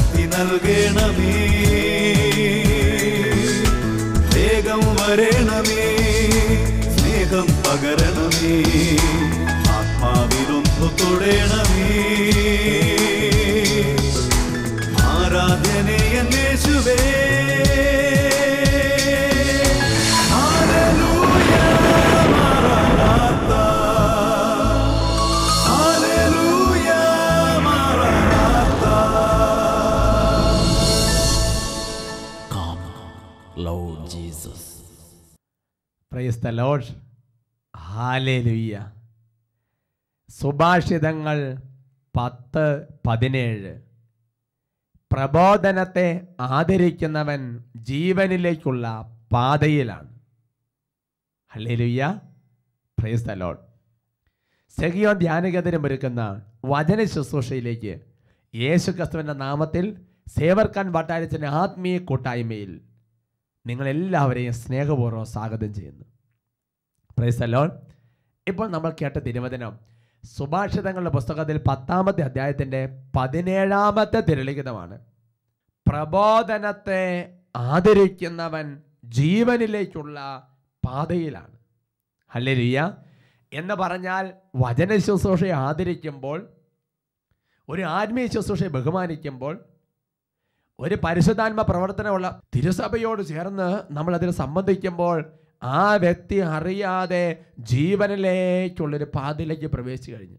നൽകണമേ. വേഗം വരണമേ. സ്നേഹം പകരണമേ. ആത്മാവിലൊന്നു തൊടണമേ. ദ ലോഡ് ഹാലേലുയ്യ സുഭാഷിതങ്ങൾ പത്ത് പതിനേഴ്. പ്രബോധനത്തെ ആദരിക്കുന്നവൻ ജീവനിലേക്കുള്ള പാതയിലാണ്. Hallelujah praise the lord Sehion ധ്യാനകേന്ദ്രം ഒരുക്കുന്ന വചന ശുശ്രൂഷയിലേക്ക് യേശു ക്രിസ്തുവിന്റെ നാമത്തിൽ സേവർക്കാൻ വട്ടാരത്തിന്റെ ആത്മീയ കൂട്ടായ്മയിൽ നിങ്ങളെല്ലാവരെയും സ്നേഹപൂർവം സ്വാഗതം ചെയ്യുന്നു. പ്രൈസ് അലോൺ ഇപ്പോൾ നമ്മൾ കേട്ട തിരുവചനം സുഭാഷിതങ്ങളുടെ പുസ്തകത്തിൽ പത്താമത്തെ അധ്യായത്തിന്റെ പതിനേഴാമത്തെ തിരളിഖിതമാണ് പ്രബോധനത്തെ ആദരിക്കുന്നവൻ ജീവനിലേക്കുള്ള പാതയിലാണ്. ഹല്ലേലൂയ. എന്ന് പറഞ്ഞാൽ വചന ശുശ്രൂഷയെ ആദരിക്കുമ്പോൾ ഒരു ആത്മീയ ശുശ്രൂഷയെ ബഹുമാനിക്കുമ്പോൾ ഒരു പരിശുദ്ധാത്മ പ്രവർത്തനമുള്ള തിരുസഭയോട് ചേർന്ന് നമ്മൾ അതിനെ സംബന്ധിക്കുമ്പോൾ ആ വ്യക്തി അറിയാതെ ജീവനിലേക്കുള്ളൊരു പാതയിലേക്ക് പ്രവേശിച്ചു കഴിഞ്ഞു.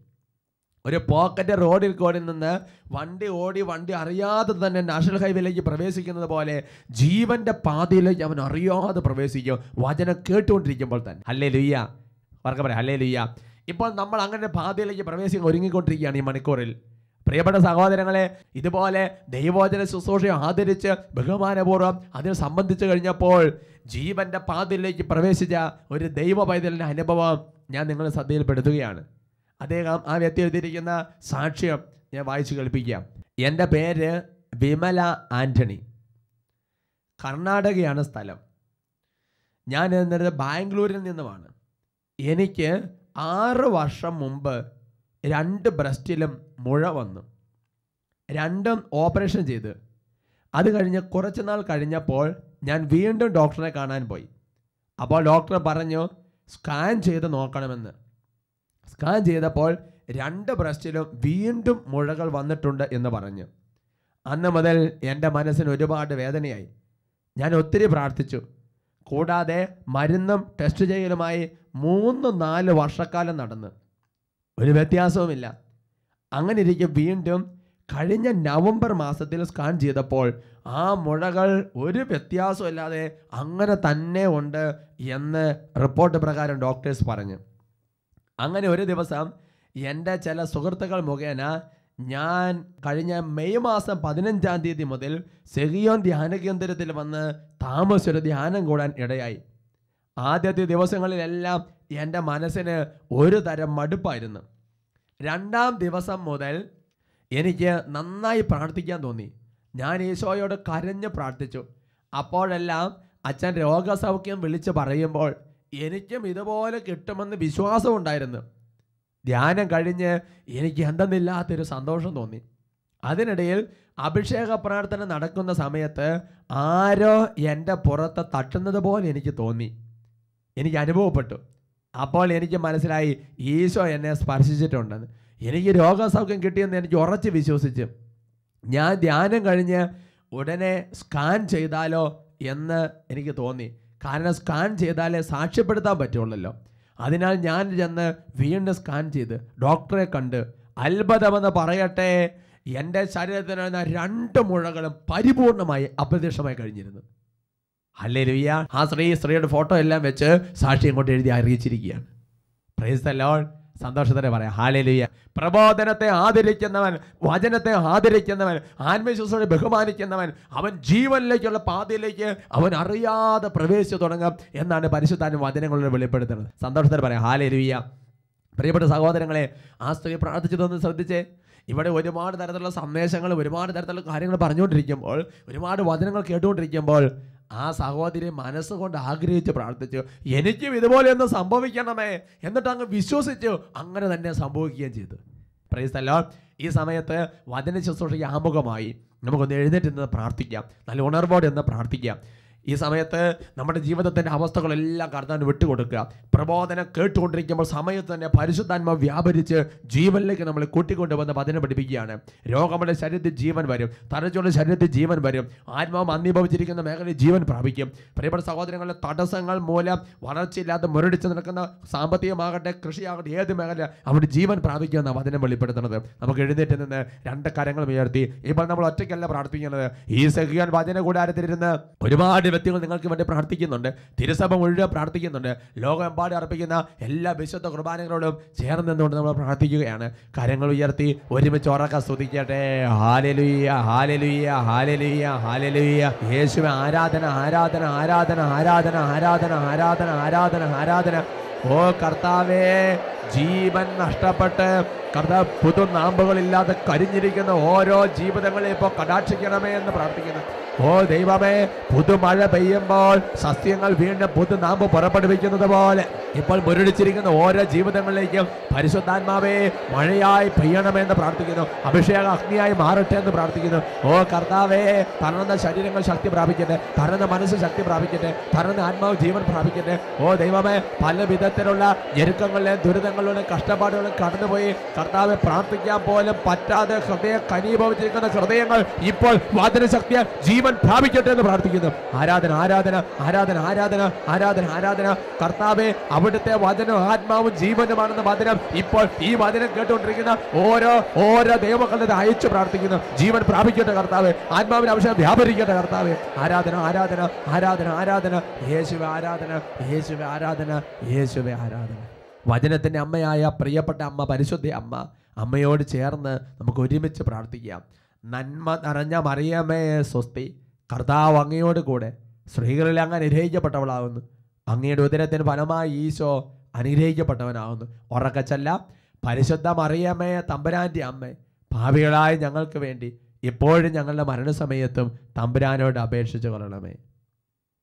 ഒരു പോക്കറ്റ് റോഡിൽ കൂടി നിന്ന് വണ്ടി ഓടി വണ്ടി അറിയാതെ തന്നെ നാഷണൽ ഹൈവേയിലേക്ക് പ്രവേശിക്കുന്നത് പോലെ ജീവന്റെ പാതയിലേക്ക് അവൻ അറിയാതെ പ്രവേശിക്കും. വചനം കേട്ടുകൊണ്ടിരിക്കുമ്പോൾ തന്നെ. അല്ലേ ലുയ്യ വർക്ക പറയാം അല്ലേ ലുയ്യ ഇപ്പോൾ നമ്മൾ അങ്ങനെ പാതയിലേക്ക് പ്രവേശിക്കാൻ ഒരുങ്ങിക്കൊണ്ടിരിക്കുകയാണ് ഈ മണിക്കൂറിൽ. പ്രിയപ്പെട്ട സഹോദരങ്ങളെ ഇതുപോലെ ദൈവോചന ശുശ്രൂഷയെ ആദരിച്ച് ബഹുമാനപൂർവം അതിൽ സംബന്ധിച്ചു കഴിഞ്ഞപ്പോൾ ജീവന്റെ പാതിലേക്ക് പ്രവേശിച്ച ഒരു ദൈവ പൈതലിന്റെ അനുഭവം ഞാൻ നിങ്ങളെ ശ്രദ്ധയിൽപ്പെടുത്തുകയാണ്. അദ്ദേഹം ആ വ്യക്തി എഴുതിയിരിക്കുന്ന സാക്ഷ്യം ഞാൻ വായിച്ചു കേൾപ്പിക്കാം. എന്റെ പേര് വിമല ആന്റണി കർണാടകയാണ് സ്ഥലം. ഞാൻ എന്നത് ബാംഗ്ലൂരിൽ നിന്നുമാണ്. എനിക്ക് ആറ് വർഷം മുമ്പ് രണ്ട് ബ്രസ്റ്റിലും മുഴ വന്നു. രണ്ടും ഓപ്പറേഷൻ ചെയ്ത്. അത് കഴിഞ്ഞ് കുറച്ച് നാൾ കഴിഞ്ഞപ്പോൾ ഞാൻ വീണ്ടും ഡോക്ടറെ കാണാൻ പോയി. അപ്പോൾ ഡോക്ടർ പറഞ്ഞു സ്കാൻ ചെയ്ത് നോക്കണമെന്ന്. സ്കാൻ ചെയ്തപ്പോൾ രണ്ട് ബ്രസ്റ്റിലും വീണ്ടും മുഴകൾ വന്നിട്ടുണ്ട് എന്ന് പറഞ്ഞു. അന്ന് മുതൽ എന്റെ മനസ്സിന് ഒരുപാട് വേദനയായി. ഞാൻ ഒത്തിരി പ്രാർത്ഥിച്ചു. കൂടാതെ മരുന്നും ടെസ്റ്റ് ചെയ്യലുമായി മൂന്ന് നാല് വർഷക്കാലം നടന്നു. ഒരു വ്യത്യാസവുമില്ല. അങ്ങനെ ഇരിക്കെ വീണ്ടും കഴിഞ്ഞ നവംബർ മാസത്തിൽ സ്കാൻ ചെയ്തപ്പോൾ ആ മുഴകൾ ഒരു വ്യത്യാസമില്ലാതെ അങ്ങനെ തന്നെ ഉണ്ട് എന്ന് റിപ്പോർട്ട് പ്രകാരം ഡോക്ടേഴ്സ് പറഞ്ഞു. അങ്ങനെ ഒരു ദിവസം എന്റെ ചില സുഹൃത്തുക്കൾ മുഖേന ഞാൻ കഴിഞ്ഞ മെയ് മാസം പതിനഞ്ചാം തീയതി മുതൽ സെഹിയോൻ ധ്യാന കേന്ദ്രത്തിൽ വന്ന് താമസിച്ചൊരു ധ്യാനം കൂടാൻ ഇടയായി. ആദ്യത്തെ ദിവസങ്ങളിലെല്ലാം എന്റെ മനസ്സിന് ഒരു തരം മടുപ്പായിരുന്നു. രണ്ടാം ദിവസം മുതൽ എനിക്ക് നന്നായി പ്രാർത്ഥിക്കാൻ തോന്നി. ഞാൻ ഈശോയോട് കരഞ്ഞ് പ്രാർത്ഥിച്ചു. അപ്പോഴെല്ലാം അച്ഛൻ രോഗസൗഖ്യം വിളിച്ച് പറയുമ്പോൾ എനിക്കും ഇതുപോലെ കിട്ടുമെന്ന് വിശ്വാസമുണ്ടായിരുന്നു ധ്യാനം കഴിഞ്ഞ് എനിക്ക് എന്തെന്നില്ലാത്തൊരു സന്തോഷം തോന്നി. അതിനിടയിൽ അഭിഷേക പ്രാർത്ഥന നടക്കുന്ന സമയത്ത് ആരോ എന്റെ പുറത്ത് തട്ടുന്നത് പോലെ എനിക്ക് തോന്നി. എനിക്ക് അനുഭവപ്പെട്ടു. അപ്പോൾ എനിക്ക് മനസ്സിലായി ഈശോ എന്നെ സ്പർശിച്ചിട്ടുണ്ടെന്ന്. എനിക്ക് രോഗസൗഖ്യം കിട്ടിയെന്ന് എനിക്ക് ഉറച്ച് വിശ്വസിച്ച് ഞാൻ ധ്യാനം കഴിഞ്ഞ് ഉടനെ സ്കാൻ ചെയ്താലോ എന്ന് എനിക്ക് തോന്നി. കാരണം സ്കാൻ ചെയ്താലേ സാക്ഷ്യപ്പെടുത്താൻ പറ്റുള്ളല്ലോ. അതിനാൽ ഞാൻ ചെന്ന് വീണ്ടും സ്കാൻ ചെയ്ത് ഡോക്ടറെ കണ്ട് അത്ഭുതമെന്ന് പറയട്ടെ എന്റെ ശരീരത്തിനായിരുന്ന രണ്ട് മുഴകളും പരിപൂർണമായി അപ്രത്യക്ഷമായി കഴിഞ്ഞിരുന്നു. അല്ലേ ലുയ്യ ആ സ്ത്രീ സ്ത്രീയുടെ ഫോട്ടോ എല്ലാം വെച്ച് സാക്ഷി ഇങ്ങോട്ട് എഴുതി അറിയിച്ചിരിക്കുകയാണ്. പ്രൈസ് ലോർഡ് സന്തോഷത്തോടെ പറയാം. ഹാലേലുയ്യ പ്രബോധനത്തെ ആദരിക്കുന്നവൻ വചനത്തെ ആദരിക്കുന്നവൻ ആത്മവിശ്വാസത്തെ ബഹുമാനിക്കുന്നവൻ അവൻ ജീവനിലേക്കുള്ള പാതയിലേക്ക് അവൻ അറിയാതെ പ്രവേശിച്ചു തുടങ്ങും എന്നാണ് പരിശുദ്ധാനും വചനങ്ങളുടെ വെളിപ്പെടുത്തുന്നത്. സന്തോഷത്തോടെ പറയാം. ഹാലേലുയ്യ പ്രിയപ്പെട്ട സഹോദരങ്ങളെ ആ സ്ത്രീ പ്രാർത്ഥിച്ചതൊന്ന് ശ്രദ്ധിച്ചേ. ഇവിടെ ഒരുപാട് തരത്തിലുള്ള സന്ദേശങ്ങൾ ഒരുപാട് തരത്തിലുള്ള കാര്യങ്ങൾ പറഞ്ഞുകൊണ്ടിരിക്കുമ്പോൾ ഒരുപാട് വചനങ്ങൾ കേട്ടുകൊണ്ടിരിക്കുമ്പോൾ ആ സഹോദരി മനസ്സുകൊണ്ട് ആഗ്രഹിച്ച് പ്രാർത്ഥിച്ചു എനിക്കും ഇതുപോലെ ഒന്ന് സംഭവിക്കണമേ എന്നിട്ട് അങ്ങ് വിശ്വസിച്ചു അങ്ങനെ തന്നെ സംഭവിക്കുകയും ചെയ്തു. പ്രൈസ്തല്ലോ ഈ സമയത്ത് വചന ശുശ്രൂഷയ്ക്ക് ആമുഖമായി നമുക്കൊന്ന് എഴുന്നേറ്റ് നിന്ന് പ്രാർത്ഥിക്കാം. നല്ല ഉണർവോടെ ഒന്ന് പ്രാർത്ഥിക്കാം. ഈ സമയത്ത് നമ്മുടെ ജീവിതത്തിന്റെ അവസ്ഥകളെല്ലാം കർത്താൻ വിട്ടുകൊടുക്കുക. പ്രബോധനം കേട്ടുകൊണ്ടിരിക്കുമ്പോൾ സമയത്ത് തന്നെ പരിശുദ്ധാത്മ വ്യാപരിച്ച് ജീവനിലേക്ക് നമ്മൾ കൂട്ടിക്കൊണ്ടുവന്ന് വചനം പഠിപ്പിക്കുകയാണ്. രോഗമുള്ള ശരീരത്തിൽ ജീവൻ വരും. തലച്ചുള്ള ശരീരത്തിൽ ജീവൻ വരും. ആത്മാവ് അന്തിഭവിച്ചിരിക്കുന്ന മേഖലയിൽ ജീവൻ പ്രാപിക്കും. പ്രിയപ്പെട്ട സഹോദരങ്ങളുടെ തടസ്സങ്ങൾ മൂലം വളർച്ചയില്ലാതെ മുരടിച്ച് നടക്കുന്ന സാമ്പത്തികമാകട്ടെ കൃഷിയാകട്ടെ ഏത് മേഖല അവിടെ ജീവൻ പ്രാപിക്കുമെന്ന വചനം വെളിപ്പെടുത്തുന്നത്. നമുക്ക് എഴുന്നേറ്റ് നിന്ന് രണ്ട് കരങ്ങൾ ഉയർത്തി. ഇപ്പോൾ നമ്മൾ ഒറ്റയ്ക്കല്ല പ്രാർത്ഥിക്കുന്നത്. ഈ സഹിയാൻ വചന കൂടാരത്തിലിരുന്ന് ഒരുപാട് വ്യക്തികൾ നിങ്ങൾക്ക് വേണ്ടി പ്രാർത്ഥിക്കുന്നുണ്ട്. തിരുസഭ മുഴുവൻ പ്രാർത്ഥിക്കുന്നുണ്ട്. ലോകമെമ്പാടും അർപ്പിക്കുന്ന എല്ലാ വിശുദ്ധ കുർബാനകളോടും ചേർന്ന് നിന്നുകൊണ്ട് നമ്മൾ പ്രാർത്ഥിക്കുകയാണ്. കാര്യങ്ങൾ ഉയർത്തി ഒരുമിച്ച് ഉറക്ക സ്തുതിക്കട്ടെ. ഹാലലുയ്യ ഹാലലുയ്യ ഹാലലുയ്യ ഹാലലുയ്യ യേശുവെ ആരാധന ആരാധന ആരാധന ആരാധന ആരാധന ആരാധന ആരാധന ആരാധന. ഓ കർത്താവേ ജീവൻ നഷ്ടപ്പെട്ട് കർത്താവ് പുതു നാമ്പുകളില്ലാതെ കരിഞ്ഞിരിക്കുന്ന ഓരോ ജീവിതങ്ങളെ ഇപ്പോൾ കടാക്ഷിക്കണമേ എന്ന് പ്രാർത്ഥിക്കുന്നു. ഓ ദൈവമേ പുതുമഴ പെയ്യുമ്പോൾ സസ്യങ്ങൾ വീണ്ടും പുതു നാമ്പ് പുറപ്പെടുവിക്കുന്നത് പോലെ ഇപ്പോൾ മുരടിച്ചിരിക്കുന്ന ഓരോ ജീവിതങ്ങളിലേക്കും പരിശുദ്ധാത്മാവേ മഴയായി പെയ്യണമെന്ന് പ്രാർത്ഥിക്കുന്നു. അഭിഷേക അഗ്നിയായി മാറട്ടെ എന്ന് പ്രാർത്ഥിക്കുന്നു. ഓ കർത്താവേ തളർന്ന ശരീരങ്ങൾ ശക്തി പ്രാപിക്കട്ടെ. തളർന്ന മനസ്സ് ശക്തി പ്രാപിക്കട്ടെ. തളർന്ന ആത്മാവ് ജീവൻ പ്രാപിക്കട്ടെ. ഓ ദൈവമേ പല വിധത്തിലുള്ള ഞെരുക്കങ്ങളിലെ ദുരിതങ്ങളിലൂടെ കഷ്ടപ്പാടുകളും കടന്നുപോയി കർത്താവെ പ്രാർത്ഥിക്കാൻ പോലും പറ്റാതെ ഹൃദയ കനീഭവിച്ചിരിക്കുന്ന ഹൃദയങ്ങൾ ഇപ്പോൾ വാദനശക്തിയ ജീവൻ പ്രാപിക്കട്ടെ എന്ന് പ്രാർത്ഥിക്കുന്നു. ആരാധന ആരാധന ആരാധന ആരാധന ആരാധന ആരാധന. കർത്താവെ അവിടുത്തെ വചനം ആത്മാവും ജീവനുമാണെന്ന വചനം ഇപ്പോൾ ഈ വചനം കേട്ടുകൊണ്ടിരിക്കുന്ന ഓരോ ഓരോ ദൈവങ്ങളുടെ അയച്ചു പ്രാർത്ഥിക്കുന്നു. ജീവൻ പ്രാപിക്കട്ടെ കർത്താവ്. ആത്മാവിന് അഭിഷേകം വ്യാപരിക്കട്ടെ കർത്താവ്. ആരാധന ആരാധന ആരാധന ആരാധന. യേശുവെ ആരാധന യേശുവെ ആരാധന യേശുവെ ആരാധന. വചനത്തിന്റെ അമ്മയായ പ്രിയപ്പെട്ട അമ്മ പരിശുദ്ധ അമ്മ അമ്മയോട് ചേർന്ന് നമുക്ക് ഒരുമിച്ച് പ്രാർത്ഥിക്കാം. നന്മ നിറഞ്ഞ മറിയമേ സ്വസ്തി. കർത്താവ് അങ്ങയോട് കൂടെ സ്ത്രീകളിൽ അങ്ങ് അനുഗ്രഹിക്കപ്പെട്ടവളാകുന്നു അങ്ങയുടെ ഉദരത്തിന് ഫലമായി ഈശോ അനുഗ്രഹിക്കപ്പെട്ടവനാകുന്നു ഉറക്കച്ചല്ല പരിശുദ്ധ മറിയമ്മേ തമ്പുരാന്റെ അമ്മ ഭാവികളായ ഞങ്ങൾക്ക് വേണ്ടി ഇപ്പോഴും ഞങ്ങളുടെ മരണസമയത്തും തമ്പുരാനോട് അപേക്ഷിച്ചു കൊള്ളണമേ.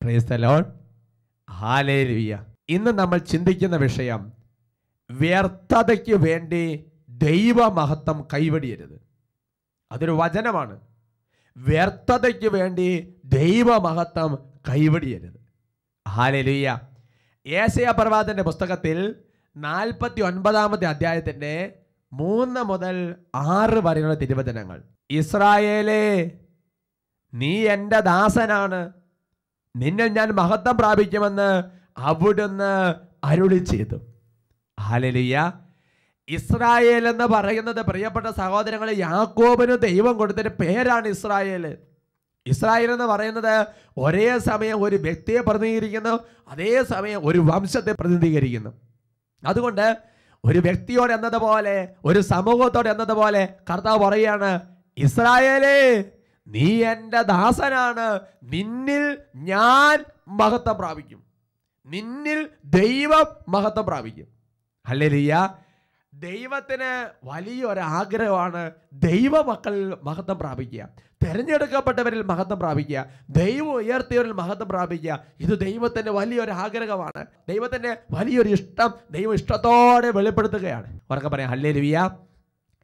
പ്രേസ്തലോൺ ലിയ ഇന്ന് നമ്മൾ ചിന്തിക്കുന്ന വിഷയം വ്യർത്ഥതയ്ക്ക് വേണ്ടി ദൈവമഹത്വം കൈവടിയരുത്. അതൊരു വചനമാണ്. വ്യർത്ഥതയ്ക്ക് വേണ്ടി ദൈവമഹത്വം കൈവടിയരുത്. ഹാലലുയ്യ ഏസയ പ്രവാദന്റെ പുസ്തകത്തിൽ നാൽപ്പത്തി ഒൻപതാമത്തെ അധ്യായത്തിന്റെ മൂന്ന് മുതൽ ആറ് വരെയുള്ള തിരുവചനങ്ങൾ. ഇസ്രായേലേ നീ എന്റെ ദാസനാണ്. നിന്നെ ഞാൻ മഹത്വം പ്രാപിക്കുമെന്ന് അവിടുന്ന് അരുളി ചെയ്തു ഹാലലിയ ഇസ്രായേൽ എന്ന് പറയുന്നത് പ്രിയപ്പെട്ട സഹോദരങ്ങളെ യാക്കോബിന് ദൈവം കൊടുത്തൊരു പേരാണ് ഇസ്രായേൽ. ഇസ്രായേൽ എന്ന് പറയുന്നത് ഒരേ സമയം ഒരു വ്യക്തിയെ പ്രതിനിധീകരിക്കുന്നു അതേ സമയം ഒരു വംശത്തെ പ്രതിനിധീകരിക്കുന്നു. അതുകൊണ്ട് ഒരു വ്യക്തിയോട് എന്നതുപോലെ ഒരു സമൂഹത്തോട് എന്നതുപോലെ കർത്താവ് പറയുകയാണ് ഇസ്രായേലേ നീ എന്റെ ദാസനാണ്. നിന്നിൽ ഞാൻ മഹത്വം പ്രാപിക്കും. നിന്നിൽ ദൈവം മഹത്വം പ്രാപിക്കും. ഹല്ലേലൂയ ദൈവത്തിന് വലിയൊരു ആഗ്രഹമാണ് ദൈവമക്കളിൽ മഹത്വം പ്രാപിക്കുക. തിരഞ്ഞെടുക്കപ്പെട്ടവരിൽ മഹത്വം പ്രാപിക്കുക. ദൈവം ഉയർത്തിയവരിൽ മഹത്വം പ്രാപിക്കുക. ഇത് ദൈവത്തിന്റെ വലിയൊരു ആഗ്രഹമാണ് ദൈവത്തിന്റെ വലിയൊരു ഇഷ്ടം ദൈവം ഇഷ്ടത്തോടെ വെളിപ്പെടുത്തുകയാണ്. ഉറക്കെ പറയാം ഹല്ലേ ലുവിയ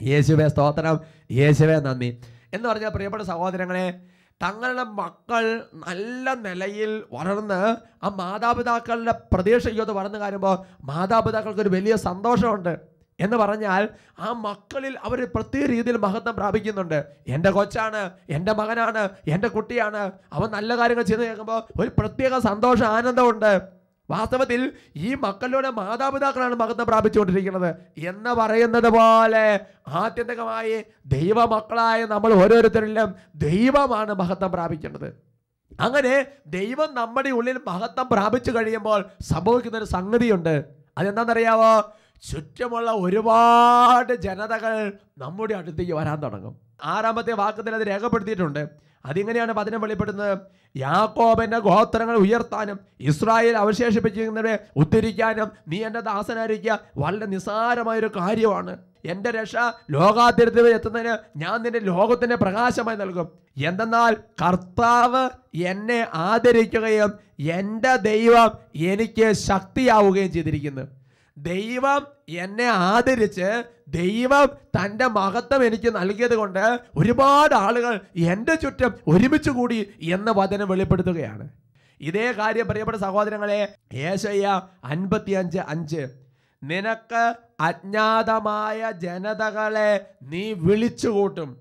യേശുവെ സ്തോത്രം. യേശുവെ നന്ദി. എന്ന് പറഞ്ഞാൽ പ്രിയപ്പെട്ട സഹോദരങ്ങളെ തങ്ങളുടെ മക്കൾ നല്ല നിലയിൽ വളർന്ന് ആ മാതാപിതാക്കളുടെ പ്രതീക്ഷയ്ക്കൊത്ത് വളർന്നു കാണുമ്പോൾ മാതാപിതാക്കൾക്ക് ഒരു വലിയ സന്തോഷമുണ്ട്. എന്ന് പറഞ്ഞാൽ ആ മക്കളിൽ അവർ പ്രത്യേക രീതിയിൽ മഹത്വം പ്രാപിക്കുന്നുണ്ട്. എന്റെ കൊച്ചാണ് എന്റെ മകനാണ് എന്റെ കുട്ടിയാണ്. അവൻ നല്ല കാര്യങ്ങൾ ചെയ്ത് കേൾക്കുമ്പോൾ ഒരു പ്രത്യേക സന്തോഷ ആനന്ദമുണ്ട്. വാസ്തവത്തിൽ ഈ മക്കളിലൂടെ മാതാപിതാക്കളാണ് മഹത്വം പ്രാപിച്ചുകൊണ്ടിരിക്കുന്നത്. എന്ന് പറയുന്നത് പോലെ ആത്യന്തികമായി ദൈവമക്കളായ നമ്മൾ ഓരോരുത്തരിലും ദൈവമാണ് മഹത്വം പ്രാപിക്കേണ്ടത്. അങ്ങനെ ദൈവം നമ്മുടെ ഉള്ളിൽ മഹത്വം പ്രാപിച്ചു കഴിയുമ്പോൾ സംഭവിക്കുന്ന ഒരു സംഗതിയുണ്ട്. അതെന്താണെന്നറിയാവോ? ചുറ്റുമുള്ള ഒരുപാട് ജനതകൾ നമ്മുടെ അടുത്തേക്ക് വരാൻ തുടങ്ങും. ആറാമത്തെ വാക്കത്തിൽ അത് രേഖപ്പെടുത്തിയിട്ടുണ്ട്. അതിങ്ങനെയാണ് പതിനെ വെളിപ്പെടുന്നത് യാക്കോബന്റെ ഗോത്രങ്ങൾ ഉയർത്താനും ഇസ്രായേൽ അവശേഷിപ്പിച്ചിരിക്കുന്നവരെ ഉദ്ധരിക്കാനും നീ എന്റെ ദാസനായിരിക്കുക വളരെ നിസ്സാരമായൊരു കാര്യമാണ്. എന്റെ രക്ഷ ലോകാതിരത്തിൽ എത്തുന്നതിന് ഞാൻ നിന്റെ ലോകത്തിന്റെ പ്രകാശമായി നൽകും. എന്തെന്നാൽ കർത്താവ് എന്നെ ആദരിക്കുകയും എന്റെ ദൈവം എനിക്ക് ശക്തിയാവുകയും ചെയ്തിരിക്കുന്നു. ദൈവം എന്നെ ആദരിച്ച് ദൈവം തന്റെ മഹത്വം എനിക്ക് നൽകിയത് കൊണ്ട് ഒരുപാട് ആളുകൾ എന്റെ ചുറ്റും ഒരുമിച്ച് കൂടി എന്ന വചനം വെളിപ്പെടുത്തുകയാണ്. ഇതേ കാര്യം പ്രിയപ്പെട്ട സഹോദരങ്ങളെ ഏശയ്യ അൻപത്തിയഞ്ച് അഞ്ച്. നിനക്ക് അജ്ഞാതമായ ജനതകളെ നീ വിളിച്ചുകൂട്ടും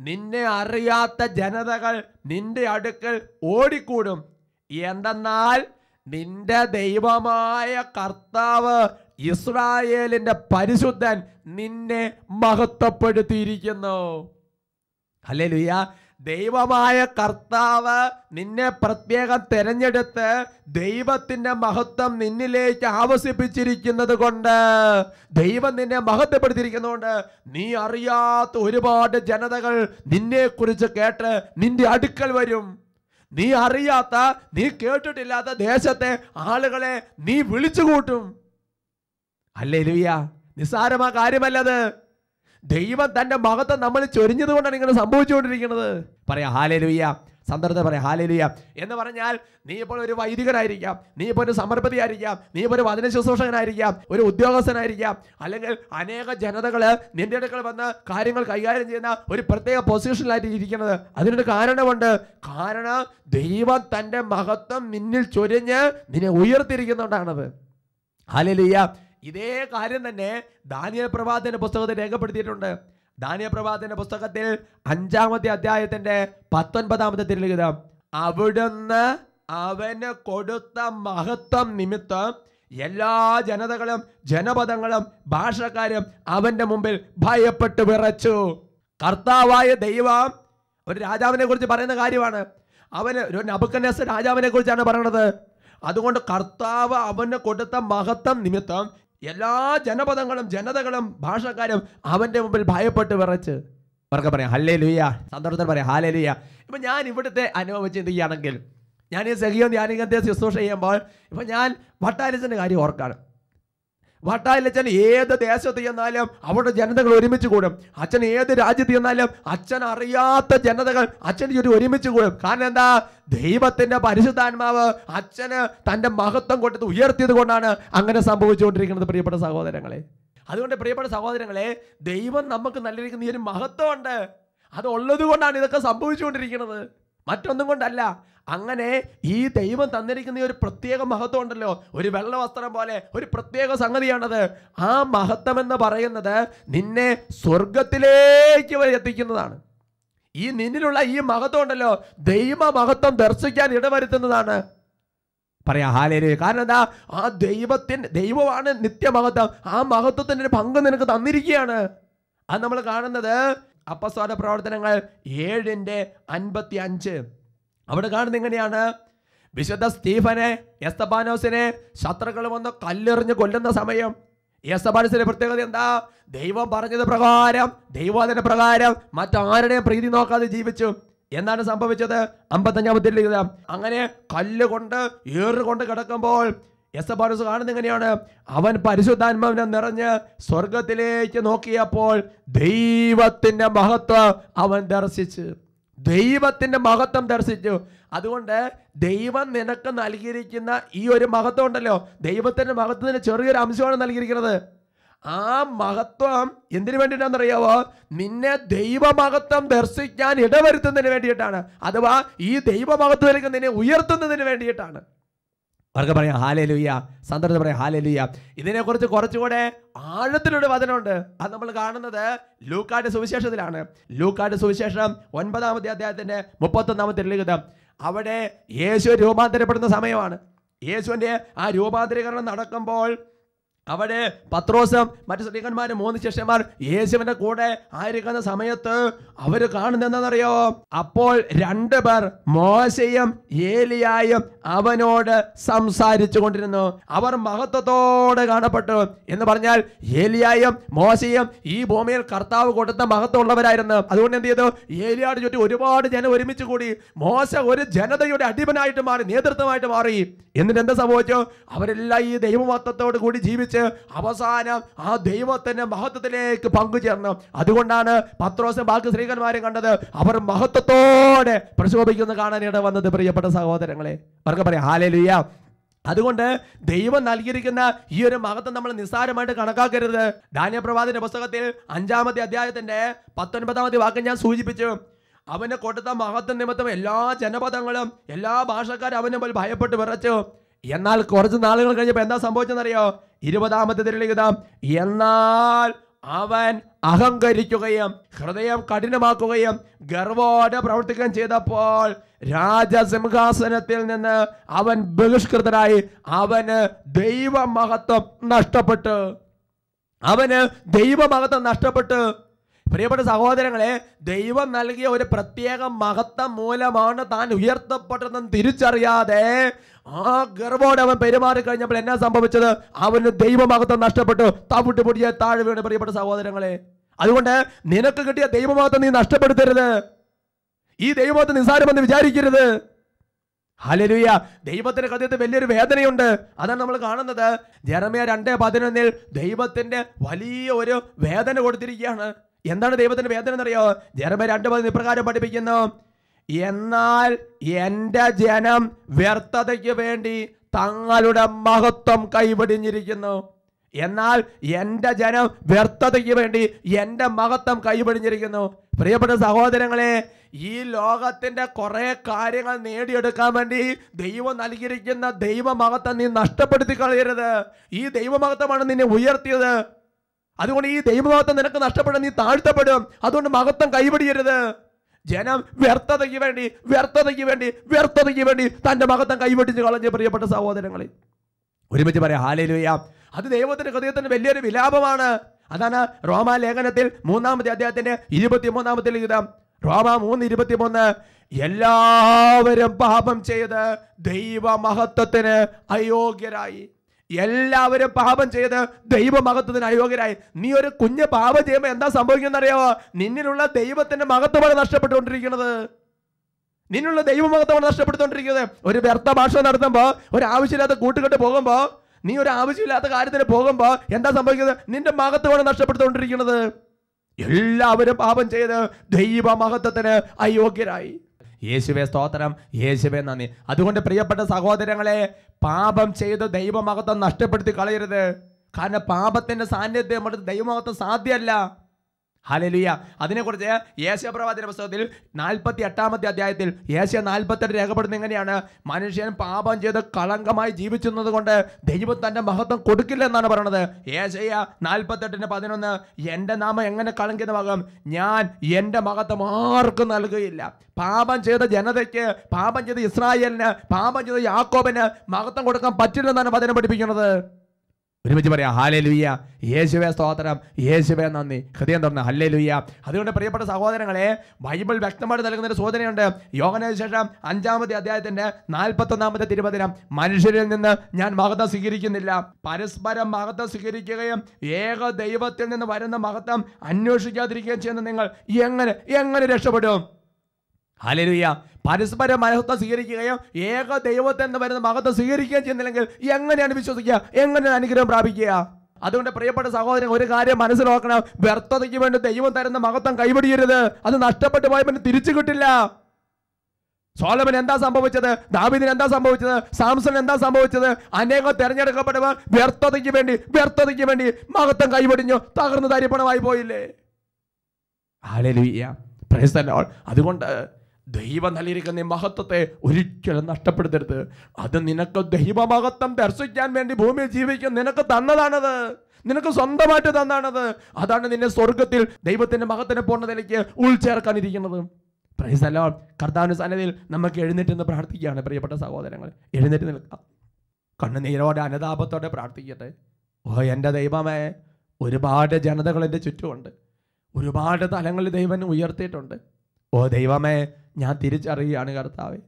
നിന്നെ അറിയാത്ത ജനതകൾ നിന്റെ അടുക്കൽ ഓടിക്കൂടും. എന്തെന്നാൽ നിന്റെ ദൈവമായ കർത്താവ് ഇസ്രായേലിന്റെ പരിശുദ്ധൻ നിന്നെ മഹത്വപ്പെടുത്തിയിരിക്കുന്നു. അല്ലേ ഹല്ലേലൂയ. ദൈവമായ കർത്താവ് നിന്നെ പ്രത്യേകം തിരഞ്ഞെടുത്ത് ദൈവത്തിന്റെ മഹത്വം നിന്നിലേക്ക് ആവസിപ്പിച്ചിരിക്കുന്നത് കൊണ്ട് ദൈവം നിന്നെ മഹത്വപ്പെടുത്തിയിരിക്കുന്നതുകൊണ്ട് നീ അറിയാത്ത ഒരുപാട് ജനതകൾ നിന്നെക്കുറിച്ച് കേട്ട് നിന്റെ അടുക്കൽ വരും. നീ അറിയാത്ത നീ കേട്ടിട്ടില്ലാത്ത ദേശത്തെ ആളുകളെ നീ വിളിച്ചു കൂട്ടും അല്ലേ ലുയ്യ നിസ്സാരമാ കാര്യമല്ലത്. ദൈവം തന്റെ മഹത്വം നമ്മൾ ചൊരിഞ്ഞത് കൊണ്ടാണ് ഇങ്ങനെ സംഭവിച്ചുകൊണ്ടിരിക്കുന്നത്. പറയാ ഹാലേ ഹാലേലുയ്യ സന്ദർഭം പറയാം ഹാലലിയ. എന്ന് പറഞ്ഞാൽ നീ ഇപ്പോൾ ഒരു വൈദികനായിരിക്കാം നീ ഇപ്പോൾ ഒരു സമർപ്പതിയായിരിക്കാം നീ ഇപ്പോൾ ഒരു വചന ശുശ്രൂഷകനായിരിക്കാം ഒരു ഉദ്യോഗസ്ഥനായിരിക്കാം അല്ലെങ്കിൽ അനേക ജനതകൾ നിന്റെ അടുക്കൽ വന്ന് കാര്യങ്ങൾ കൈകാര്യം ചെയ്യുന്ന ഒരു പ്രത്യേക പൊസിഷനിലായിട്ട് ഇരിക്കുന്നത്. അതിനൊരു കാരണമുണ്ട്. കാരണം ദൈവം തന്റെ മഹത്വം നിന്നിൽ ചൊരിഞ്ഞ് നിന്നെ ഉയർത്തിയിരിക്കുന്നുണ്ടാണത്. ഹാലലിയ. ഇതേ കാര്യം തന്നെ ദാനിയൽ പ്രഭാതത്തിന്റെ പുസ്തകത്തിൽ രേഖപ്പെടുത്തിയിട്ടുണ്ട്. ദാനിയൽ പ്രഭാതത്തിന്റെ പുസ്തകത്തിൽ അഞ്ചാമത്തെ അധ്യായത്തിന്റെ പത്തൊൻപതാമത്തെ തിരുലിഖിതം അവിടുന്ന് അവന് കൊടുത്ത മഹത്വം നിമിത്തം എല്ലാ ജനതകളും ജനപദങ്ങളും ഭാഷക്കാരും അവന്റെ മുമ്പിൽ ഭയപ്പെട്ടു വിറച്ചു. കർത്താവായ ദൈവം ഒരു രാജാവിനെ കുറിച്ച് പറയുന്ന കാര്യമാണ്. അവന് ഒരു നബുക്കനസ് രാജാവിനെ കുറിച്ചാണ് പറയണത്. അതുകൊണ്ട് കർത്താവ് അവന് കൊടുത്ത മഹത്വം നിമിത്തം എല്ലാ ജനപദങ്ങളും ജനതകളും ഭാഷക്കാരും അവന്റെ മുമ്പിൽ ഭയപ്പെട്ട് വിറച്ച്. അവർക്ക് പറയാം ഹല്ലേ ലുയ്യ സന്തോഷത്തിൽ പറയാം ഹാലേ ലുയ്യ ഇപ്പൊ ഞാൻ ഇവിടുത്തെ അനുഭവം ചിന്തിക്കുകയാണെങ്കിൽ ഞാൻ ഈ സഹിയോ ധ്യാനികത്തെ ശുശ്രൂഷ ചെയ്യുമ്പോൾ ഇപ്പൊ ഞാൻ വട്ടാരിച്ചന്റെ കാര്യം ഓർക്കാണ്. വട്ടായിലച്ചൻ ഏത് ദേശത്ത് ചെന്നാലും അവിടെ ജനതകൾ ഒരുമിച്ച് കൂടും. അച്ഛൻ ഏത് രാജ്യത്ത് ചെന്നാലും അച്ഛൻ അറിയാത്ത ജനതകൾ അച്ഛൻ ചുറ്റും ഒരുമിച്ച് കൂടും. കാരണം എന്താ? ദൈവത്തിന്റെ പരിശുദ്ധാത്മാവ് അച്ഛന് തന്റെ മഹത്വം കൊടുത്ത് ഉയർത്തിയത് കൊണ്ടാണ് അങ്ങനെ സംഭവിച്ചുകൊണ്ടിരിക്കുന്നത് പ്രിയപ്പെട്ട സഹോദരങ്ങളെ. അതുകൊണ്ട് പ്രിയപ്പെട്ട സഹോദരങ്ങളെ ദൈവം നമുക്ക് നൽകിയിരിക്കുന്ന ഈ ഒരു മഹത്വമുണ്ട്. അത് ഉള്ളത് കൊണ്ടാണ് ഇതൊക്കെ സംഭവിച്ചുകൊണ്ടിരിക്കുന്നത്. മറ്റൊന്നും കൊണ്ടല്ല. അങ്ങനെ ഈ ദൈവം തന്നിരിക്കുന്ന ഒരു പ്രത്യേക മഹത്വം ഉണ്ടല്ലോ. ഒരു വെള്ള വസ്ത്രം പോലെ ഒരു പ്രത്യേക സംഗതിയാണത്. ആ മഹത്വം എന്ന് പറയുന്നത് നിന്നെ സ്വർഗത്തിലേക്ക് വരെ എത്തിക്കുന്നതാണ്. ഈ നിന്നിലുള്ള ഈ മഹത്വം ഉണ്ടല്ലോ ദൈവ മഹത്വം ദർശിക്കാൻ ഇടവരുത്തുന്നതാണ്. പറയാ ഹാലേ കാരണം എന്താ? ആ ദൈവത്തിന് ദൈവമാണ് നിത്യമഹത്വം. ആ മഹത്വത്തിന്റെ ഒരു പങ്ക് നിനക്ക് തന്നിരിക്കുകയാണ്. അത് നമ്മൾ കാണുന്നത് അപ്പസ്വാദ പ്രവർത്തനങ്ങൾ ഏഴിന്റെ അൻപത്തി അഞ്ച് അവിടെ കാണുന്നത് എങ്ങനെയാണ്? വിശുദ്ധ സ്റ്റീഫനെ എസ്തബാനോസിനെ ശത്രുക്കൾ വന്ന് കല്ലെറിഞ്ഞ് കൊല്ലുന്ന സമയം. യസ്തബാനോസിന്റെ പ്രത്യേകത എന്താ? ദൈവം പറഞ്ഞത് പ്രകാരം ദൈവവചന പ്രകാരം മറ്റാരുടെയും പ്രീതി നോക്കാതെ ജീവിച്ചു. എന്താണ് സംഭവിച്ചത്? അമ്പത്തഞ്ചാമത്തെ ലിഖിതം അങ്ങനെ കല്ല് കൊണ്ട് ഏറ് കൊണ്ട് കിടക്കുമ്പോൾ യസ്തബാനോസ് കാണുന്നത് എങ്ങനെയാണ്? അവൻ പരിശുദ്ധാത്മാവിനെ നിറഞ്ഞ് സ്വർഗത്തിലേക്ക് നോക്കിയപ്പോൾ ദൈവത്തിന്റെ മഹത്വം അവൻ ദർശിച്ചു. ദൈവത്തിന്റെ മഹത്വം ദർശിച്ചു. അതുകൊണ്ട് ദൈവം നിനക്ക് നൽകിയിരിക്കുന്ന ഈ ഒരു മഹത്വം ഉണ്ടല്ലോ. ദൈവത്തിന്റെ മഹത്വത്തിന് ചെറിയൊരു അംശമാണ് നൽകിയിരിക്കുന്നത്. ആ മഹത്വം എന്തിനു വേണ്ടിയിട്ടാണെന്നറിയാവോ നിന്നെ ദൈവമഹത്വം ദർശിക്കാൻ ഇടവരുത്തുന്നതിന് വേണ്ടിയിട്ടാണ്. അഥവാ ഈ ദൈവമഹത്വത്തിലേക്ക് നിന്നെ ഉയർത്തുന്നതിന് വേണ്ടിയിട്ടാണ്. അവർക്ക് പറയാം ഹാലേ ലുയ്യ സന്ദർഭം പറയാം ഹാലേ ഹാലേലുയ്യ ഇതിനെക്കുറിച്ച് കുറച്ചുകൂടെ ആഴത്തിലൊരു വചനമുണ്ട്. അത് നമ്മൾ കാണുന്നത് ലൂക്കാട് സുവിശേഷത്തിലാണ്. ലൂക്കാട് സുവിശേഷം ഒൻപതാമത്തെ അധ്യായത്തിന്റെ മുപ്പത്തൊന്നാമത്തെ ലിഖിതം. അവിടെ യേശു രൂപാന്തരപ്പെടുന്ന സമയമാണ്. യേശുവിന്റെ ആ രൂപാന്തരീകരണം നടക്കുമ്പോൾ അവിടെ പത്രോസും മറ്റു സ്ത്രീകന്മാരും മൂന്ന് ശിഷ്യന്മാർ യേശുവിന്റെ കൂടെ ആയിരിക്കുന്ന സമയത്ത് അവർ കാണുന്ന എന്താണെന്നറിയോ? അപ്പോൾ രണ്ടു പേർ മോശയും ഏലിയായും അവനോട് സംസാരിച്ചു കൊണ്ടിരുന്നു. അവർ മഹത്വത്തോടെ കാണപ്പെട്ടു. എന്ന് പറഞ്ഞാൽ ഏലിയായും മോശയും ഈ ഭൂമിയിൽ കർത്താവ് കൊടുത്ത മഹത്വമുള്ളവരായിരുന്നു. അതുകൊണ്ട് എന്ത് ചെയ്തു? ഏലിയാട് ചുറ്റി ഒരുപാട് ജനം ഒരുമിച്ച് കൂടി മോശ ഒരു ജനതയുടെ അടിമനായിട്ട് മാറി നേതൃത്വമായിട്ട് മാറി. എന്നിട്ട് എന്താ സംഭവിച്ചു? അവരെല്ലാം ഈ ദൈവമഹത്വത്തോട് കൂടി ജീവിച്ച്. അവസാനം ആ ദൈവത്തിന്റെ മഹത്വത്തിലേക്ക് പങ്കുചേർന്നു. അതുകൊണ്ടാണ് പത്രോസും ബാക്കി സ്ത്രീകന്മാരും കണ്ടത്. അവർ മഹത്വത്തോടെ പ്രശോഭിക്കുന്ന കാണാൻ ഇട വന്നത് പ്രിയപ്പെട്ട സഹോദരങ്ങളെ. അവർക്ക് പറയാം ഹാലലിയ. അതുകൊണ്ട് ദൈവം നൽകിയിരിക്കുന്ന ഈ ഒരു മഹത്വം നമ്മൾ നിസ്സാരമായിട്ട് കണക്കാക്കരുത്. ദാനിയ പ്രവാദിന്റെ പുസ്തകത്തിൽ അഞ്ചാമത്തെ അധ്യായത്തിന്റെ പത്തൊൻപതാമത്തെ വാക്യം ഞാൻ സൂചിപ്പിച്ചു. അവന് കൊടുത്ത മഹത്വ നിമിത്തം എല്ലാ ജനപദങ്ങളും എല്ലാ ഭാഷക്കാരും അവനെ പോലെ ഭയപ്പെട്ട് വിറച്ചു. എന്നാൽ കുറച്ച് നാളുകൾ കഴിഞ്ഞപ്പോൾ എന്താ സംഭവിച്ചെന്നറിയോ? ഇരുപതാമത്തെ തിരളിഹിതം എന്നാൽ അവൻ അഹങ്കരിക്കുകയും ഹൃദയം കഠിനമാക്കുകയും ഗർവോടെ പ്രവർത്തിക്കുകയും ചെയ്തപ്പോൾ രാജസിംഹാസനത്തിൽ നിന്ന് അവൻ ബഹിഷ്കൃതനായി. അവന് ദൈവമഹത്വം നഷ്ടപ്പെട്ടു. അവന് ദൈവമഹത്വം നഷ്ടപ്പെട്ടു. പ്രിയപ്പെട്ട സഹോദരങ്ങളെ ദൈവം നൽകിയ ഒരു പ്രത്യേക മഹത്വം മൂലമാണ് താൻ ഉയർത്തപ്പെട്ടതെന്ന് തിരിച്ചറിയാതെ ആ ഗർവോടെ അവൻ പെരുമാറി കഴിഞ്ഞപ്പോൾ എന്നാ സംഭവിച്ചത്? അവന് ദൈവമഹത്വം നഷ്ടപ്പെട്ടു. തവിട്ട് പൊടിയ താഴെ വീണ്. പ്രിയപ്പെട്ട സഹോദരങ്ങളെ അതുകൊണ്ട് നിനക്ക് കിട്ടിയ ദൈവമഹത്വം നീ നഷ്ടപ്പെടുത്തരുത്. ഈ ദൈവമഹത്വം നിസ്സാരമെന്ന് വിചാരിക്കരുത്. ഹലരൂയ ദൈവത്തിന്റെ കഥയത്ത് വലിയൊരു വേദനയുണ്ട്. അതാണ് നമ്മൾ കാണുന്നത്. ജെറമിയ രണ്ട് പതിനൊന്നിൽ ദൈവത്തിന്റെ വലിയ ഒരു വേദന കൊടുത്തിരിക്കുകയാണ്. എന്താണ് ദൈവത്തിന്റെ വേദന എന്നറിയോ? ജെറമിയ രണ്ട് പതിനൊന്ന് ഇപ്രകാരം പഠിപ്പിക്കുന്നു. എന്നാൽ എന്റെ ജനം വ്യർത്ഥതയ്ക്ക് വേണ്ടി തങ്ങളുടെ മഹത്വം കൈപടിഞ്ഞിരിക്കുന്നു. എന്നാൽ എന്റെ ജനം വ്യർത്ഥതയ്ക്ക് വേണ്ടി എന്റെ മഹത്വം കൈപടിഞ്ഞിരിക്കുന്നു. പ്രിയപ്പെട്ട സഹോദരങ്ങളെ ഈ ലോകത്തിന്റെ കുറേ കാര്യങ്ങൾ നേടിയെടുക്കാൻ വേണ്ടി ദൈവം നൽകിയിരിക്കുന്ന ദൈവമഹത്വം നീ നഷ്ടപ്പെടുത്തി കളയരുത്. ഈ ദൈവമഹത്വമാണ് നിന്നെ ഉയർത്തിയത്. അതുകൊണ്ട് ഈ ദൈവമഹത്വം നിനക്ക് നഷ്ടപ്പെടും നീ താഴ്ത്തപ്പെടും. അതുകൊണ്ട് മഹത്വം കൈപിടിയരുത്. ജനം വ്യർത്ഥതയ്ക്ക് വേണ്ടി വ്യർത്ഥതയ്ക്ക് വേണ്ടി വ്യർത്ഥതയ്ക്ക് വേണ്ടി തന്റെ മഹത്വം കൈവെട്ടിച്ച് കളഞ്ഞ് പ്രിയപ്പെട്ട സഹോദരങ്ങളെ. ഒരുമിച്ച് പറയാം ഹാലേലുയ. അത് ദൈവത്തിന്റെ ഹൃദയത്തിന് വലിയൊരു വിലാപമാണ്. അതാണ് റോമാ ലേഖനത്തിൽ മൂന്നാമത്തെ അധ്യായത്തിന്റെ ഇരുപത്തിമൂന്നാമത്തെ ലിഖിതം. റോമ മൂന്ന് ഇരുപത്തിമൂന്ന് എല്ലാവരും പാപം ചെയ്ത് ദൈവമഹത്വത്തിന് അയോഗ്യരായി. എല്ലാവരും പാപം ചെയ്ത് ദൈവമഹത്വത്തിന് അയോഗ്യരായി. നീ ഒരു കുഞ്ഞ് പാപം ചെയ്യുമ്പോൾ എന്താ സംഭവിക്കുന്ന അറിയാവോ നിന്നിലുള്ള ദൈവത്തിന്റെ മഹത്വമാണ് നഷ്ടപ്പെട്ടുകൊണ്ടിരിക്കുന്നത്. നിന്നുള്ള ദൈവമഹത്വമാണ് നഷ്ടപ്പെടുത്തോണ്ടിരിക്കുന്നത് ഒരു വ്യർത്ഥ ഭാഷ നടത്തുമ്പോൾ ഒരു ആവശ്യമില്ലാത്ത കൂട്ടുകെട്ട് പോകുമ്പോൾ നീ ഒരു ആവശ്യമില്ലാത്ത കാര്യത്തിന് പോകുമ്പോൾ എന്താ സംഭവിക്കുന്നത്? നിന്റെ മഹത്വമാണ് നഷ്ടപ്പെടുത്തോണ്ടിരിക്കുന്നത് എല്ലാവരും പാപം ചെയ്ത് ദൈവമഹത്വത്തിന് അയോഗ്യരായി. യേശുവെ സ്തോത്രം. യേശുവെ നന്ദി. അതുകൊണ്ട് പ്രിയപ്പെട്ട സഹോദരങ്ങളെ പാപം ചെയ്ത് ദൈവമഹത്വം നഷ്ടപ്പെടുത്തി കളയരുത്. കാരണം പാപത്തിന്റെ സാന്നിധ്യം നമ്മുടെ ദൈവമഹത്വം സാധ്യമല്ല. ഹലലുയ. അതിനെക്കുറിച്ച് യേശ പ്രവാചന പുസ്തകത്തിൽ നാൽപ്പത്തി എട്ടാമത്തെ അധ്യായത്തിൽ യേശ നാൽപ്പത്തെട്ട് രേഖപ്പെടുന്നത് എങ്ങനെയാണ്? മനുഷ്യൻ പാപം ചെയ്ത് കളങ്കമായി ജീവിച്ചുന്നത് കൊണ്ട് ദൈവം തന്റെ മഹത്വം കൊടുക്കില്ല എന്നാണ് പറയുന്നത് യേശയ നാൽപ്പത്തെട്ടിന് പതിനൊന്ന് എന്റെ നാമം എങ്ങനെ കളങ്കിതമാകും? ഞാൻ എന്റെ മഹത്വം ആർക്കും നൽകുകയില്ല. പാപം ചെയ്ത ജനതയ്ക്ക് പാപം ചെയ്ത ഇസ്രായേലിന് പാപം ചെയ്ത യാക്കോബിന് മഹത്വം കൊടുക്കാൻ പറ്റില്ലെന്നാണ് പതിനെ പഠിപ്പിക്കുന്നത്. ഒരുമിച്ച് പറയാം ഹാലേ ലുയ്യ യേശുവെ സ്തോത്രം യേശുവെ നന്ദി. ഹൃദയം തുറന്ന് ഹല്ലേ ലുയ്യ അതുകൊണ്ട് പ്രിയപ്പെട്ട സഹോദരങ്ങളെ ബൈബിൾ വ്യക്തമായിട്ട് നൽകുന്ന ഒരു സൂചനയുണ്ട് യോഗനശേഷം അഞ്ചാമത്തെ അധ്യായത്തിന്റെ നാൽപ്പത്തൊന്നാമത്തെ തിരുവചനം മനുഷ്യരിൽ നിന്ന് ഞാൻ മഹത്വം സ്വീകരിക്കുന്നില്ല. പരസ്പരം മഹത്വം സ്വീകരിക്കുകയും ഏക ദൈവത്തിൽ നിന്ന് വരുന്ന മഹത്വം അന്വേഷിക്കാതിരിക്കുകയും ചെയ്യുന്ന നിങ്ങൾ എങ്ങനെ എങ്ങനെ രക്ഷപ്പെടും? ഹലരുയ പരസ്പര മഹത്വം സ്വീകരിക്കുകയും ഏക ദൈവത്തിൽ നിന്ന് വരുന്ന മഹത്വം സ്വീകരിക്കുകയും ചെയ്യുന്നില്ലെങ്കിൽ എങ്ങനെയാണ് വിശ്വസിക്കുക? എങ്ങനെയാണ് അനുഗ്രഹം പ്രാപിക്കുക? അതുകൊണ്ട് പ്രിയപ്പെട്ട സഹോദരൻ ഒരു കാര്യം മനസ്സിലാക്കണം. വ്യർത്ഥതയ്ക്ക് വേണ്ടി ദൈവം തരുന്ന മഹത്വം കൈപിടിയരുത്. അത് നഷ്ടപ്പെട്ടു പോയ പിന്നെ തിരിച്ചു കിട്ടില്ല. സോളമൻ എന്താ സംഭവിച്ചത്? ദാവിദിന് എന്താ സംഭവിച്ചത്? സാംസൺ എന്താ സംഭവിച്ചത്? അനേകം തെരഞ്ഞെടുക്കപ്പെട്ടവർ വ്യർത്ഥതയ്ക്ക് വേണ്ടി വ്യർത്ഥതയ്ക്ക് വേണ്ടി മഹത്വം കൈപിടിഞ്ഞു തകർന്നു തരിപ്പണമായി പോയില്ലേ? ഹല്ലേലൂയ പ്രൈസ് ദി ലോർഡ് അതുകൊണ്ട് ദൈവം നൽകിയിരിക്കുന്ന മഹത്വത്തെ ഒരിക്കലും നഷ്ടപ്പെടുത്തരുത്. അത് നിനക്ക് ദൈവമഹത്വം ദർശിക്കാൻ വേണ്ടി ഭൂമിയിൽ ജീവിക്കാൻ നിനക്ക് തന്നതാണത്. നിനക്ക് സ്വന്തമായിട്ട് തന്നാണത്. അതാണ് നിന്നെ സ്വർഗത്തിൽ ദൈവത്തിന്റെ മഹത്തിനെ പൂർണതയിലേക്ക് ഉൾച്ചേർക്കാനിരിക്കുന്നത്. പ്രൈസ് ദി ലോർഡ് കർത്താവിന്റെ സന്നിധിയിൽ നമുക്ക് എഴുന്നേറ്റ് നിന്ന് പ്രാർത്ഥിക്കുകയാണ് പ്രിയപ്പെട്ട സഹോദരങ്ങൾ എഴുന്നേറ്റ് നിൽക്കാം കണ്ണുനീരോടെ അനുതാപത്തോടെ പ്രാർത്ഥിക്കട്ടെ. ഓ എന്റെ ദൈവമേ ഒരുപാട് ജനതകൾ എന്റെ ചുറ്റുമുണ്ട്. ഒരുപാട് തലങ്ങളിൽ ദൈവം ഉയർത്തിയിട്ടുണ്ട്. ഓ ദൈവമേ ഞാൻ തിരിച്ചറിയുകയാണ് കർത്താവെ.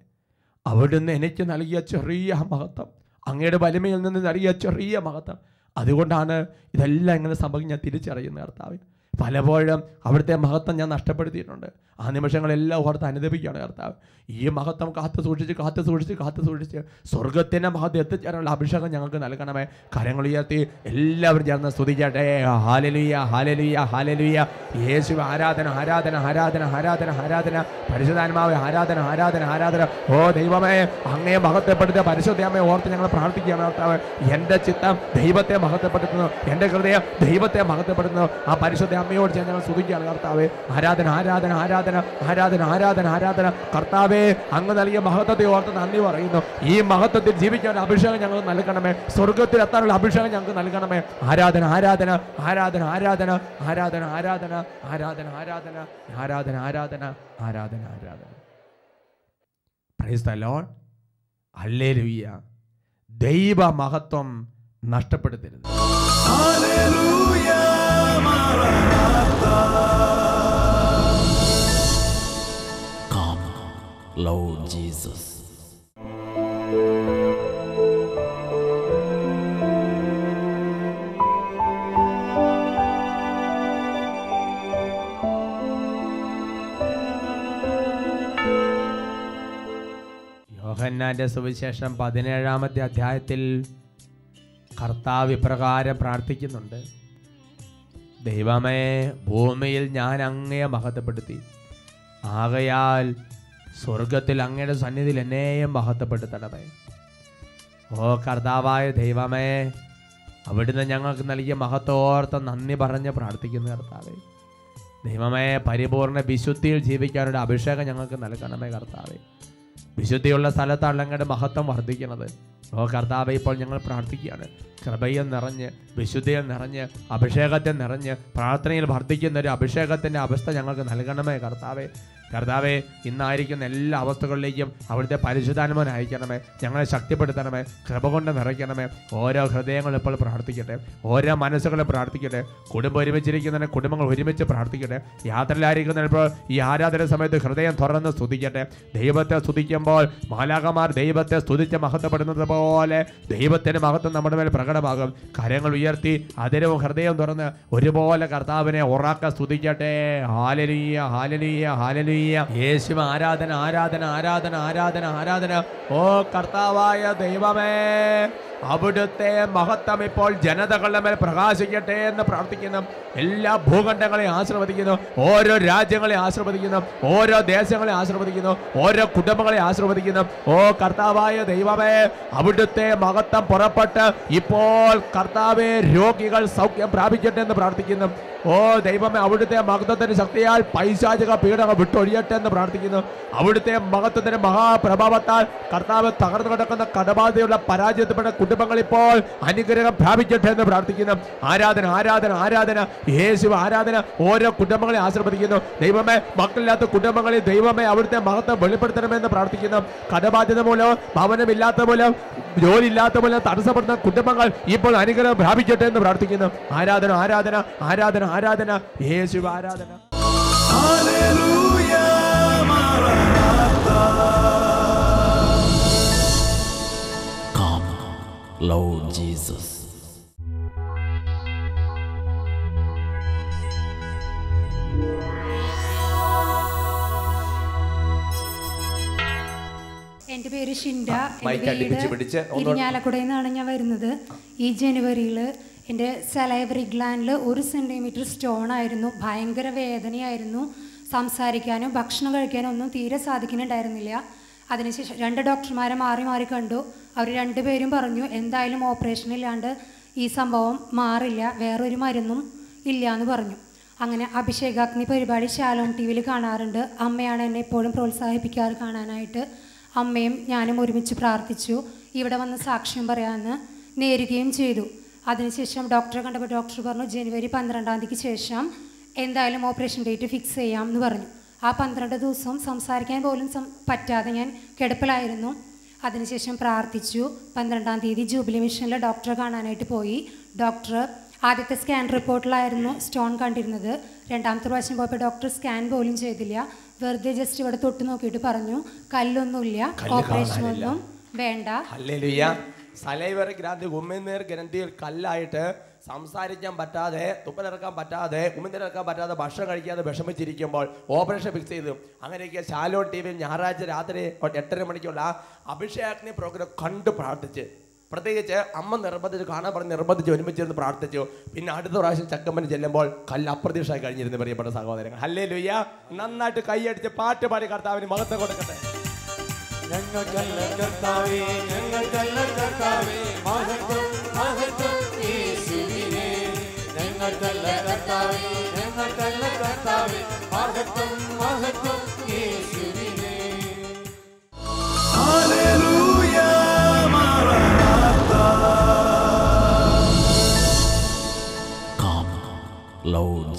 അവിടുന്ന് എനിക്ക് നൽകിയ ചെറിയ മഹത്വം അങ്ങയുടെ വലിമയിൽ നിന്ന് നൽകിയ ചെറിയ മഹത്വം. അതുകൊണ്ടാണ് ഇതെല്ലാം ഇങ്ങനെ സംഭവം ഞാൻ തിരിച്ചറിയുന്നത് കർത്താവെ. പലപ്പോഴും അവിടുത്തെ മഹത്വം ഞാൻ നഷ്ടപ്പെടുത്തിയിട്ടുണ്ട്. ആ നിമിഷങ്ങളെല്ലാം ഓർത്ത് അനുദപിക്കുകയാണ് കർത്താവ്. ഈ മഹത്വം കാത്തു സൂക്ഷിച്ച് കാത്തു സൂക്ഷിച്ച് കാത്തു സൂക്ഷിച്ച് സ്വർഗത്തിന്റെ മഹത്വം എത്തിച്ചേരാനുള്ള അഭിഷേകം ഞങ്ങൾക്ക് നൽകണമേ. കരങ്ങൾ ഉയർത്തി എല്ലാവരും ചേർന്ന് സ്തുതിക്കട്ടെ. ഹാലലുയ ഹാലലുയ ഹാലലുയ യേശു ആരാധന ആരാധന ആരാധന ആരാധന ആരാധന. പരിശുദ്ധാത്മാവ് ആരാധന ആരാധന ആരാധന. ഓ ദൈവമേ അങ്ങയെ മഹത്വപ്പെടുത്തിയ പരിശുദ്ധയമ്മയെ ഓർത്ത് ഞങ്ങൾ പ്രാർത്ഥിക്കുകയാണ് കർത്താവ്. എന്റെ ചിത്തം ദൈവത്തെ മഹത്വപ്പെടുത്തുന്നു. എന്റെ ഹൃദയം ദൈവത്തെ മഹത്വപ്പെടുത്തുന്നു. ആ പരിശുദ്ധ അമ്മയോട് ചേർന്ന് ഞങ്ങൾ സ്തുതിക്കുകയാണ് കർത്താവ് ആരാധന ആരാധന ആരാധന ആരാധന ആരാധന ആരാധന കർത്താവെ അങ്ങ് നൽകിയ മഹത്വത്തെ ഓർത്ത് നന്ദി പറയുന്നു ഈ മഹത്വത്തിൽ ജീവിക്കാൻ അഭിഷേകം ഞങ്ങൾ നൽകണമേ സ്വർഗത്തിൽ എത്താനുള്ള അഭിഷേകം ഞങ്ങൾക്ക് നൽകണമേ ആരാധന ആരാധന ആരാധന ആരാധന ആരാധന ആരാധന ആരാധന ആരാധന ആരാധന ആരാധന ആരാധന ആരാധന ലോർഡ് ഹല്ലേലൂയ ദൈവ മഹത്വം നഷ്ടപ്പെടുത്തരുത് Come, യോഹന്നാന്റെ സുവിശേഷം പതിനേഴാമത്തെ അധ്യായത്തിൽ കർത്താവ് ഇപ്രകാരം പ്രാർത്ഥിക്കുന്നുണ്ട്. ദൈവമേ ഭൂമിയിൽ ഞാൻ അങ്ങയെ മഹത്വപ്പെടുത്തി. ആകയാൽ സ്വർഗത്തിൽ അങ്ങയുടെ സന്നിധിയിൽ എന്നെയും മഹത്വപ്പെടുത്തണമേ. ഓ കർത്താവായ ദൈവമേ അവിടുന്ന് ഞങ്ങൾക്ക് നൽകിയ മഹത്വോർത്ത നന്ദി പറഞ്ഞ് പ്രാർത്ഥിക്കുന്ന കർത്താവേ. ദൈവമേ പരിപൂർണ വിശുദ്ധിയിൽ ജീവിക്കാനുള്ള അഭിഷേകം ഞങ്ങൾക്ക് നൽകണമേ കർത്താവേ. വിശുദ്ധിയുള്ള സ്ഥലത്താണ് അങ്ങയുടെ മഹത്വം വർദ്ധിക്കുന്നത്. ഓ കർത്താവ് ഇപ്പോൾ ഞങ്ങൾ പ്രാർത്ഥിക്കുകയാണ്. കൃപയിൽ നിറഞ്ഞ് വിശുദ്ധിയിൽ നിറഞ്ഞ് അഭിഷേകത്തിൽ നിറഞ്ഞ് പ്രാർത്ഥനയിൽ വർദ്ധിക്കുന്ന ഒരു അഭിഷേകത്തിന്റെ അവസ്ഥ ഞങ്ങൾക്ക് നൽകണമേ കർത്താവേ. കർത്താവെ ഇന്നായിരിക്കുന്ന എല്ലാ അവസ്ഥകളിലേക്കും അവിടുത്തെ പരിശുദ്ധാനുമോൻ അയക്കണമേ. ഞങ്ങളെ ശക്തിപ്പെടുത്തണമേ. കൃപ കൊണ്ട് നിറയ്ക്കണമേ. ഓരോ ഹൃദയങ്ങളും ഇപ്പോൾ പ്രാർത്ഥിക്കട്ടെ. ഓരോ മനസ്സുകളും പ്രാർത്ഥിക്കട്ടെ. കുടുംബം ഒരുമിച്ചിരിക്കുന്നതിന് കുടുംബങ്ങൾ ഒരുമിച്ച് പ്രാർത്ഥിക്കട്ടെ. യാത്രയിലായിരിക്കുന്ന ഇപ്പോൾ ഈ ആരാധന സമയത്ത് ഹൃദയം തുറന്ന് സ്തുതിക്കട്ടെ. ദൈവത്തെ സ്തുതിക്കുമ്പോൾ മാലാകമാർ ദൈവത്തെ സ്തുതിച്ച് മഹത്വപ്പെടുന്നത് ദൈവത്തിന്റെ മഹത്വം നമ്മുടെ മേൽ പ്രകടമാകും. കരങ്ങൾ ഉയർത്തി അതിരവും ഹൃദയം തുറന്ന് ഒരുപോലെ കർത്താവിനെ ഉറക്ക സ്തുതിക്കട്ടെ. ഹാലലീയ ഹാലലീയ ഹാലലീയ. യേശു ആരാധന ആരാധന ആരാധന ആരാധന ആരാധന. ഓ കർത്താവായ ദൈവമേ അവിടുത്തെ മഹത്വം ഇപ്പോൾ ജനതകളുടെ മേൽ പ്രകാശിക്കട്ടെ എന്ന് പ്രാർത്ഥിക്കുന്നു. എല്ലാ ഭൂഖണ്ഡങ്ങളെ ആശീർവദിക്കുന്നു. ഓരോ രാജ്യങ്ങളെ ആശീർവദിക്കുന്നു. ഓരോ ദേശങ്ങളെ ആശീർവദിക്കുന്നു. ഓരോ കുടുംബങ്ങളെ ആശീർവദിക്കുന്നു. ഓ കർത്താവായ ദൈവമേ അവിടുത്തെ മഹത്വം പുറപ്പെട്ട് ഇപ്പോൾ കർത്താവെ രോഗികൾ സൗഖ്യം പ്രാപിക്കട്ടെ എന്ന് പ്രാർത്ഥിക്കുന്നു. ഓ ദൈവമേ അവിടുത്തെ മഹത്വത്തിന്റെ ശക്തിയാൽ പൈശാചിക പീഡകം വിട്ടൊഴിയട്ടെ എന്ന് പ്രാർത്ഥിക്കുന്നു. അവിടുത്തെ മഹത്വത്തിന്റെ മഹാപ്രഭാവത്താൽ കർത്താവ് തകർന്നു കിടക്കുന്ന കടബാധയുള്ള പരാജയത്തിൽപ്പെട്ട കുടുംബങ്ങൾ ഇപ്പോൾ അനുഗ്രഹം പ്രാപിക്കട്ടെ എന്ന് പ്രാർത്ഥിക്കുന്നു. ആരാധന ആരാധന ആരാധന. യേശു ആരാധന. ഓരോ കുടുംബങ്ങളെ ആശീർവദിക്കുന്നു. ദൈവമേ മക്കളില്ലാത്ത കുടുംബങ്ങളിൽ ദൈവമേ അവിടുത്തെ മഹത്വം വെളിപ്പെടുത്തണമെന്ന് പ്രാർത്ഥിക്കുന്നു. കടബാധ്യത മൂലം ഭവനമില്ലാത്ത മൂലം ജോലി ഇല്ലാത്ത പോലെ തടസ്സപ്പെടുന്ന കുടുംബങ്ങൾ ഇപ്പോൾ അനുഗ്രഹം പ്രാപിക്കട്ടെ എന്ന് പ്രാർത്ഥിക്കുന്നു. ആരാധന ആരാധന ആരാധന ആരാധന. യേശു ആരാധന. Come, Lord Jesus. എന്റെ പേര് ഷിൻഡ. എന്റെ അടുപ്പിച്ച് വീട് ഇരിഞ്ഞാലക്കുടയിൽ നിന്നാണ് ഞാൻ വരുന്നത്. ഈ ജനുവരിയിൽ എന്റെ സലൈവറി ഗ്ലാൻഡിൽ ഒരു സെന്റിമീറ്റർ സ്റ്റോൺ ആയിരുന്നു. ഭയങ്കര വേദനയായിരുന്നു. സംസാരിക്കാനും ഭക്ഷണം കഴിക്കാനും ഒന്നും തീരെ സാധിക്കുന്നുണ്ടായിരുന്നില്ല. അതിനുശേഷം രണ്ട് ഡോക്ടർമാരെ മാറി മാറി കണ്ടു. അവർ രണ്ടുപേരും പറഞ്ഞു എന്തായാലും ഓപ്പറേഷൻ ഇല്ലാണ്ട് ഈ സംഭവം മാറില്ല. വേറൊരു മരുന്നും ഇല്ല എന്ന് പറഞ്ഞു. അങ്ങനെ അഭിഷേകാഗ്നി പരിപാടി ശാലോം ടി വിയിൽ കാണാറുണ്ട്. അമ്മയാണ് എന്നെ എപ്പോഴും പ്രോത്സാഹിപ്പിക്കാറ് കാണാനായിട്ട്. അമ്മയും ഞാനും ഒരുമിച്ച് പ്രാർത്ഥിച്ചു. ഇവിടെ വന്ന് സാക്ഷ്യം പറയാമെന്ന് നേരുകയും ചെയ്തു. അതിനുശേഷം ഡോക്ടറെ കണ്ടപ്പോൾ ഡോക്ടർ പറഞ്ഞു ജനുവരി പന്ത്രണ്ടാം തീയതിക്ക് ശേഷം എന്തായാലും ഓപ്പറേഷൻ ഡേറ്റ് ഫിക്സ് ചെയ്യാം എന്ന് പറഞ്ഞു. ആ പന്ത്രണ്ട് ദിവസം സംസാരിക്കാൻ പോലും പറ്റാതെ ഞാൻ കിടപ്പിലായിരുന്നു. അതിനുശേഷം പ്രാർത്ഥിച്ചു. പന്ത്രണ്ടാം തീയതി ജൂബിലി മിഷനിൽ ഡോക്ടറെ കാണാനായിട്ട് പോയി. ഡോക്ടർ ആദ്യത്തെ സ്കാൻ റിപ്പോർട്ടിലായിരുന്നു സ്റ്റോൺ കണ്ടിരുന്നത്. രണ്ടാമത്തെ പ്രാവശ്യം പോയപ്പോൾ ഡോക്ടർ സ്കാൻ പോലും ചെയ്തില്ല. വെറുതെ ജസ്റ്റ് ഇവിടെ തൊട്ട് നോക്കിയിട്ട് പറഞ്ഞു. കല്ലൊന്നുമില്ല. കല്ല് ഓപ്പറേഷൻ. ഒന്നും വേണ്ട. ഗ്രാന്തി ഉമ്മനീർ ഗ്രന്ഥിയിൽ കല്ലായിട്ട് സംസാരിക്കാൻ പറ്റാതെ തുപ്പലിറക്കാൻ പറ്റാതെ ഉമിനിറക്കാൻ പറ്റാതെ ഭക്ഷണം കഴിക്കാതെ വിഷമിച്ചിരിക്കുമ്പോൾ ഓപ്പറേഷൻ ഫിക്സ് ചെയ്തു. അങ്ങനെയൊക്കെ ശാലോൺ ടി വിയിൽ ഞായറാഴ്ച രാത്രി എട്ടര മണിക്കുള്ള അഭിഷേകാഗ്നി പ്രോഗ്രാം കണ്ട് പ്രാർത്ഥിച്ച്. പ്രത്യേകിച്ച് അമ്മ നിർബന്ധിച്ച് കാണാൻ പറഞ്ഞ് നിർബന്ധിച്ച് ഒരുമിച്ചിരുന്ന് പ്രാർത്ഥിച്ചു. പിന്നെ അടുത്ത പ്രാവശ്യം ചക്കമ്മന് ചെല്ലുമ്പോൾ കല്ല് അപ്രതീക്ഷയായി കഴിഞ്ഞിരുന്നു പ്രിയപ്പെട്ട സഹോദരങ്ങൾ. ഹല്ലേ ലുയ്യ നന്നായിട്ട് കൈയടിച്ച് പാട്ട് പാടി കർത്താവിന് മഹത്വം കൊടുക്കട്ടെ. ഞങ്ങൾക്കല്ല കർത്താവേ ഞങ്ങൾക്കല്ല കർത്താവേ മഹത്വം മഹത്വം യേശുവിനെ. കർത്താവേ കർത്താവേ മഹത്വം load.